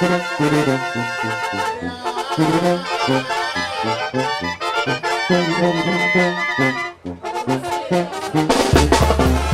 Thank you.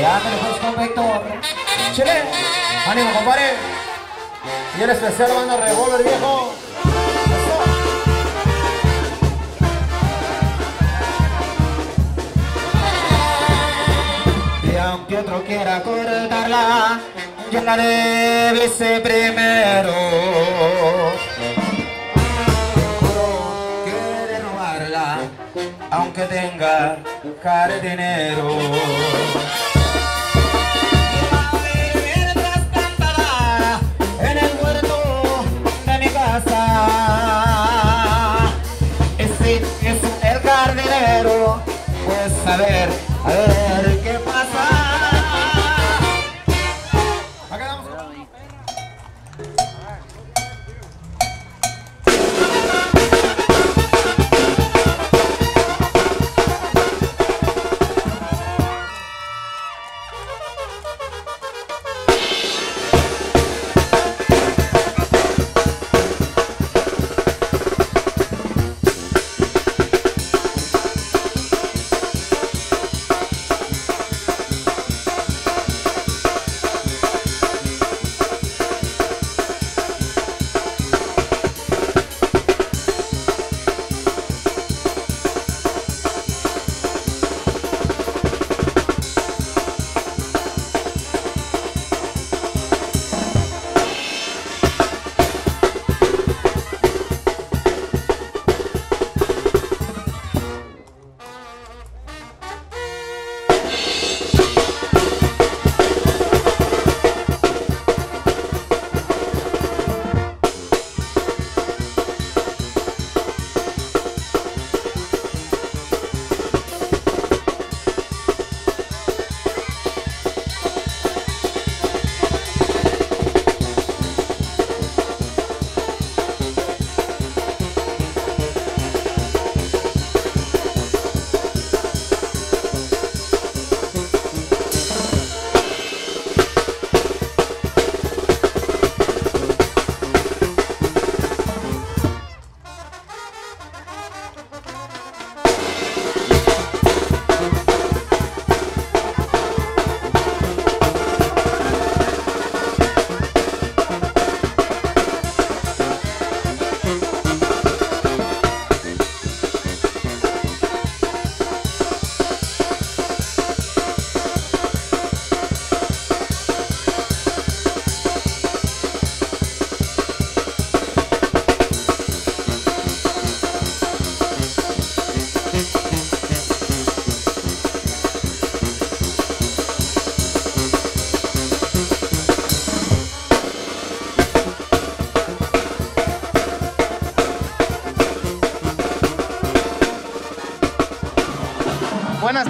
Ya me lo con Víctor. Chile, ánimo compadre. Y el especial manda revólver viejo. Y aunque otro quiera cortarla, yo la debe primero. Juro que robarla, aunque tenga jardinero.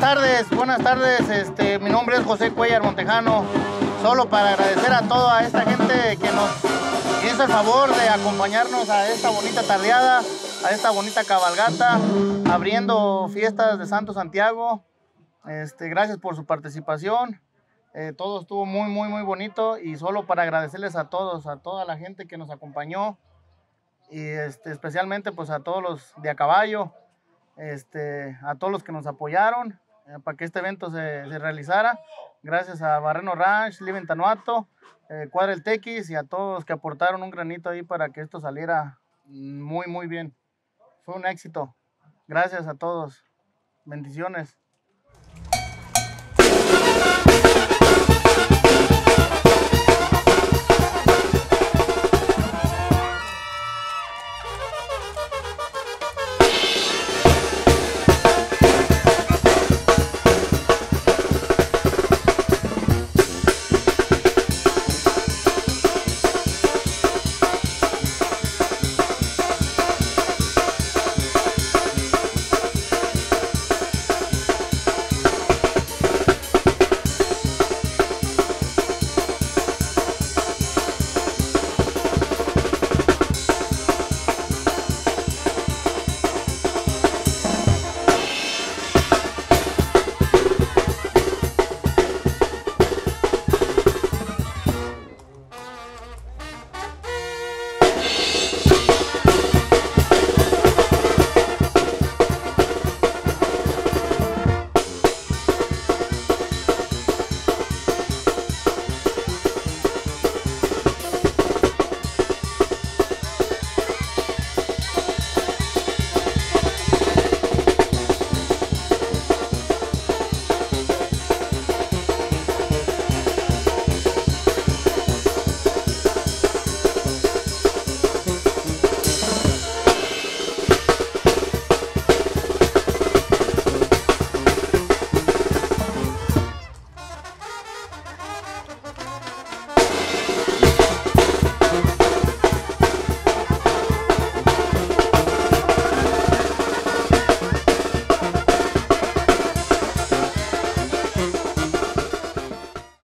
Tardes, buenas tardes. Este, mi nombre es José Cuellar Montejano. Solo para agradecer a toda esta gente que nos hizo el favor de acompañarnos a esta bonita tardeada, a esta bonita cabalgata, abriendo fiestas de Santo Santiago. Este, gracias por su participación. Eh, todo estuvo muy, muy, muy bonito y solo para agradecerles a todos, a toda la gente que nos acompañó y este, especialmente pues a todos los de a caballo, este, a todos los que nos apoyaron para que este evento se, se, realizara. Gracias a Barreno Ranch, Liven Tanuato, eh, el Tequis y a todos que aportaron un granito ahí para que esto saliera muy, muy bien. Fue un éxito. Gracias a todos. Bendiciones.